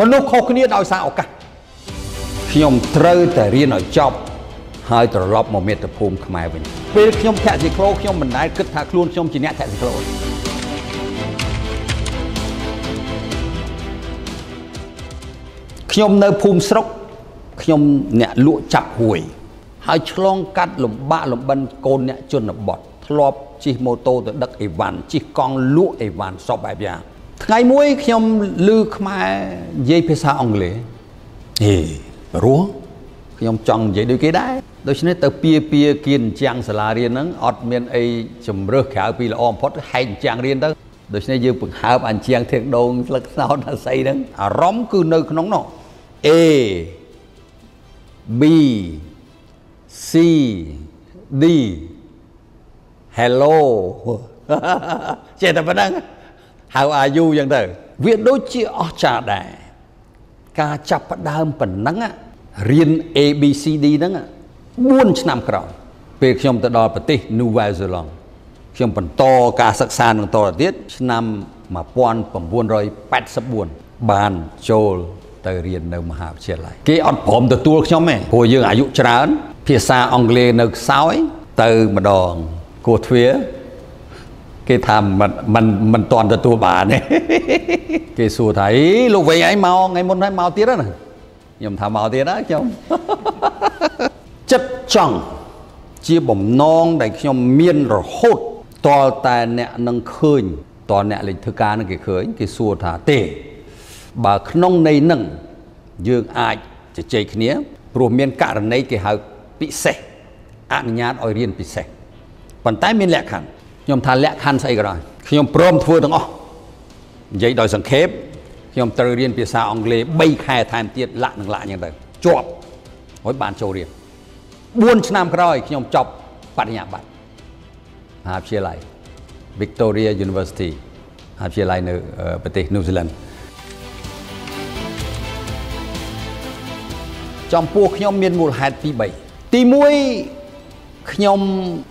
មនុស្សខុសគ្នាដោយសារឱកាសខ្ញុំត្រូវតែរៀនឲ្យចប់ហើយត្រឡប់មកមាតុភូមិខ្មែរវិញពេលខ្ញុំធាក់ស៊ីក្លូខ្ញុំមិនដែលគិតថាខ្លួនខ្ញុំជាអ្នកធាក់ស៊ីក្លូខ្ញុំនៅភូមិស្រុកខ្ញុំអ្នកលក់ចាប់ហួយ ហើយឆ្លងកាត់លំបាកលំបិនកូនអ្នកជនបទធ្លាប់ជិះម៉ូតូទៅដឹកអីវ៉ាន់ជិះកង់លក់អីវ៉ាន់សពបែបយ៉ាង ថ្ងៃមួយខ្ញុំឮខ្មែរនិយាយភាសាអង់គ្លេសហេរស់ខ្ញុំចង់និយាយដូចគេដែរដូច្នេះទៅពៀពៀគៀនចាំងសាលារៀនហ្នឹងអត់មានអីជំរើសក្រៅពីល្អបំផុតហែកចាំងរៀនទៅដូច្នេះយើងបង្ហើបអញ្ចាំងធៀងដងស្លឹកស្នោតអាស័យហ្នឹងអារម្មណ៍គឺនៅក្នុងនោះ A B C D Hello ចេះតែប៉ុណ្្នឹង How are you យ៉ាងទៅវាដូចជាអស្ចារ្យដែរការចាប់ផ្ដើមប៉ុណ្ណឹងរៀន ABCD ហ្នឹង4ឆ្នាំក្រោយពេលខ្ញុំទៅដល់ប្រទេស New Zealand ខ្ញុំបន្តការសិក្សានឹងតទៅទៀតឆ្នាំ1984បានចូលទៅរៀននៅមហាវិទ្យាល័យគេអត់ព្រមទទួលខ្ញុំទេព្រោះយើងអាយុច្រើន ភាសាអង់គ្លេសនៅខ្សោយទៅម្ដងគួរទ្វា គេថាមិនមិនមិនតន់ទទួលបានទេគេសួរថាអីលោកវិញឯងមកថ្ងៃមុនហើយមកទៀតណាខ្ញុំថាមកទៀតណាខ្ញុំចិត្តចង់ជាបំណងដែលខ្ញុំមានរហូតតលតែអ្នកនឹងឃើញតលអ្នកលេខធ្វើការនឹងគេឃើញគេសួរថាទេបើក្នុងន័យនឹងយើងអាចជជែកគ្នាព្រោះមានករណីគេហៅពិសេសអនុញ្ញាតឲ្យរៀនពិសេសប៉ុន្តែមានលក្ខខណ្ឌ ខ្ញុំថាលក្ខខណ្ឌស្អីក៏ដោយខ្ញុំព្រមធ្វើទាំងអស់និយាយដោយសង្ខេបខ្ញុំត្រូវរៀនភាសាអង់គ្លេស3ខែថែមទៀតលាក់នឹងលាក់អញ្ចឹងទៅជាប់ហើយបានចូលរៀន4ឆ្នាំក្រោយខ្ញុំចប់បរិញ្ញាបត្រមហាវិទ្យាល័យ Victoria University មហាវិទ្យាល័យនៅប្រទេស New Zealand ចំពោះខ្ញុំមានមូលហេតុពីរ3ទី1 ខ្ញុំ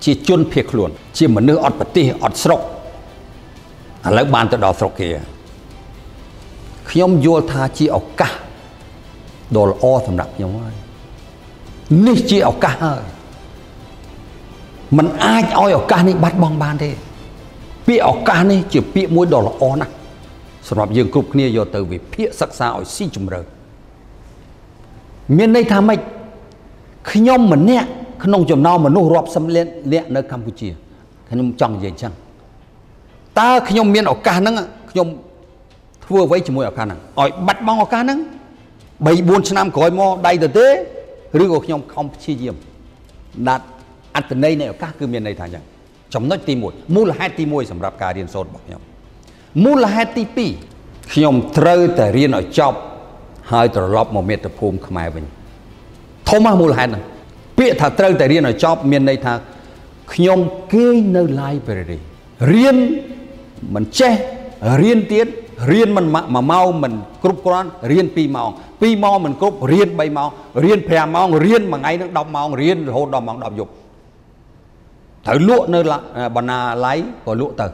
ជាជនភៀសខ្លួន ជាមនុស្សអត់ប្រទេសអត់ស្រុកឥឡូវបានទៅដល់ស្រុកគេខ្ញុំយល់ថាជាឱកាសដ៏ល្អសម្រាប់ខ្ញុំហើយនេះជាឱកាសហើយมันអាចឲ្យឱកាសនេះបាត់បង់បានទេ ពាក្យឱកាសនេះជាពាក្យមួយដ៏ល្អណាស់សម្រាប់យើងគ្រប់គ្នាយកទៅវិភាគសិក្សាឲ្យស៊ីជម្រៅមានន័យថាម៉េចខ្ញុំម្នាក់ ក្នុងចំណោមមនុស្សរាប់សិបលាននាក់នៅកម្ពុជាខ្ញុំចង់និយាយអញ្ចឹងតើខ្ញុំមានឱកាសហ្នឹងខ្ញុំធ្វើអ្វីជាមួយឱកាសហ្នឹងឲ្យបាត់បង់ឱកាសហ្នឹង3 4ឆ្នាំក្រោយមកដៃទៅទេឬក៏ខ្ញុំខំព្យាយាមដាត់អត្តន័យនៃឱកាសគឺមានន័យថាអញ្ចឹងចំណុចទី1មូលហេតុទី1សម្រាប់ការរៀនសូត្ររបស់ខ្ញុំមូលហេតុទី2ខ្ញុំត្រូវតែរៀនឲ្យចប់ហើយត្រឡប់មកមាតុភូមិខ្មែរវិញធំមកមូលហេតុហ្នឹង ពាក្យថាត្រូវតែរៀនឲ្យចប់មានន័យថាខ្ញុំគេងនៅ library រៀនមិនចេះរៀនទៀតរៀនមិន1ម៉ោងមិនគ្រប់គ្រាន់រៀន2ម៉ោង2ម៉ោងមិនគ្រប់រៀន3ម៉ោងរៀន5ម៉ោងរៀនមួយថ្ងៃនឹង10ម៉ោងរៀនរហូតដល់ម៉ោង10យប់ត្រូវលក់នៅបណ្ណាល័យក៏លក់ទៅ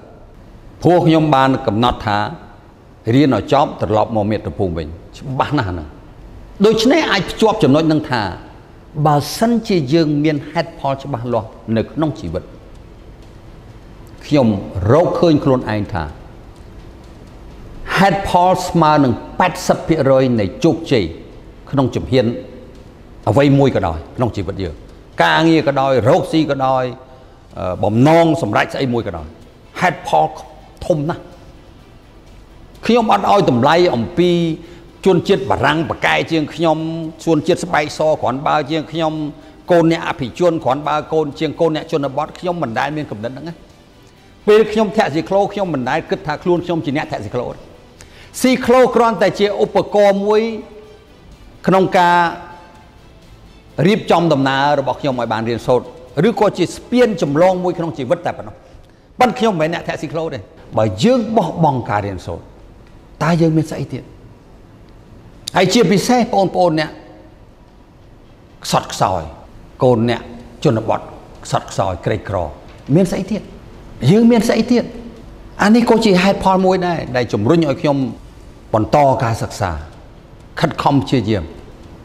ព្រោះខ្ញុំបានកំណត់ថារៀនឲ្យចប់ត្រឡប់មកមាតុភូមិវិញច្បាស់ណាស់ហ្នឹងដូច្នេះអាចភ្ជាប់ចំណុចនឹងថា បើសិនជាយើងមានហេតុផលច្បាស់លាស់នៅក្នុងជីវិតខ្ញុំរកឃើញខ្លួនឯងថាហេតុផលស្មើនឹង80%នៃជោគជ័យក្នុងជំហានអ្វីមួយក៏ដោយក្នុងជីវិតយើងការងារក៏ដោយរោគស៊ីក៏ដោយបំណងសម្រេចស្អីមួយក៏ដោយហេតុផលធំណាស់ខ្ញុំអត់ឲ្យតម្លៃអំពី ជនជាតិបារាំងបកែជាងខ្ញុំជនជាតិស្បែកសគ្រាន់បើជាងខ្ញុំកូនអ្នកអភិជនគ្រាន់បើកូនជាងកូនអ្នកជនបទខ្ញុំមិនដែលមានកំណត់ហ្នឹងណាពេលខ្ញុំធាក់ស៊ីក្លូខ្ញុំមិនដែលគិតថាខ្លួនខ្ញុំជាអ្នកធាក់ស៊ីក្លូស៊ីក្លូគ្រាន់តែជាឧបករណ៍មួយក្នុងការរៀបចំដំណើររបស់ខ្ញុំឲ្យបានរៀនសូត្រឬក៏ជាស្ពានចម្លងមួយក្នុងជីវិតតែប៉ុណ្ណោះប៉ុន្តែខ្ញុំមិនមែនអ្នកធាក់ស៊ីក្លូទេបើយើងបោះបង់ការរៀនសូត្រតើយើងមានស្អីទៀត ហើយជាពិសេសបងប្អូនអ្នកខ្សត់ខ្សោយកូនអ្នកជនបទខ្សត់ខ្សោយក្រីក្រ មានស្អីទៀតយើងមានស្អីទៀតអានេះក៏ជាហេតុផលមួយដែរដែលជំរុញឲ្យខ្ញុំបន្តការសិក្សាខិតខំព្យាយាម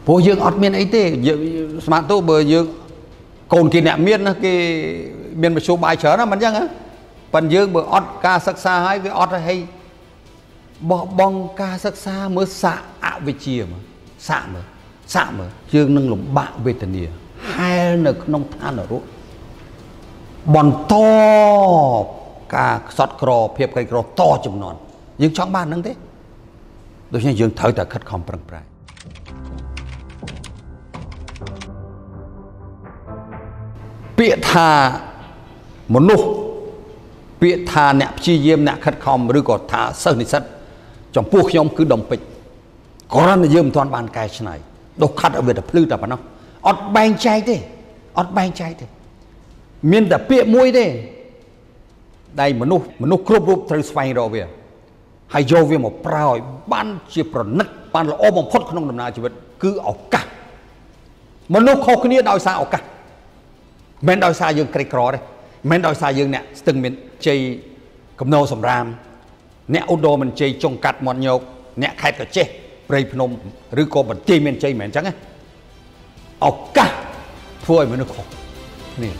ព្រោះយើងអត់មានអីទេយើងស្មាតទៅបើយើងកូនគេអ្នកមានណាគេមានមធ្យោបាយច្រើនណាមិនអញ្ចឹងហ៎ប៉ិនយើងបើអត់ការសិក្សាហើយវាអត់ឲ្យបោះបង់ការសិក្សាមើលសាកអ វិជ្ជាមើលសាកមើលសាកមើលយើងនឹងលំបាកវេទនាហែលនៅក្នុងឋាននរកបន្តការខ្សត់ក្រភាពក្រីក្រតចំនួនយើងចង់បានហ្នឹងទេដូច្នេះយើងត្រូវតែខិតខំប្រឹងប្រែងពាក្យថាមនុស្សពាក្យថាអ្នកព្យាយាមអ្នកខិតខំឬក៏ថាសិស្សនិស្សិតចំពោះខ្ញុំគឺដំពេច គ្រាន់តែយើងមិនទាន់បានកែច្នៃដុសខាត់ឲ្យវាទៅភ្លឺតែប៉ុណ្ណោះអត់បែងចែកទេអត់បែងចែកទេមានតែពាក្យមួយទេដែលមនុស្សមនុស្សគ្រប់រូបត្រូវស្វែងរកវាហើយយកវាមកប្រើឲ្យបានជាប្រណិតបានល្អបំផុតក្នុងដំណើរជីវិតគឺឱកាសមនុស្សខុសគ្នាដោយសារឱកាសមិនដោយសារយើងក្រីក្រទេមិនដោយសារយើងអ្នកស្ទឹងមានជ័យកំណោសម្រាម អ្នកឧត្តមមានជ័យចុងកាត់មាត់ញោកអ្នកខេត្តកចេះ ព្រៃភ្នំឬក៏បន្ទាយមានជ័យមិនអញ្ចឹងណាឱកាសធ្វើឲ្យមនុស្សខុសនេះ